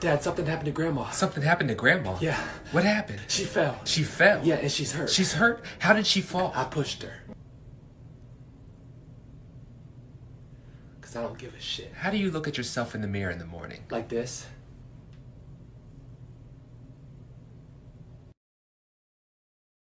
Dad, something happened to Grandma. Something happened to Grandma. Yeah. What happened? She fell. She fell. Yeah, and she's hurt. She's hurt. How did she fall? I pushed her. Cause I don't give a shit. How do you look at yourself in the mirror in the morning? Like this.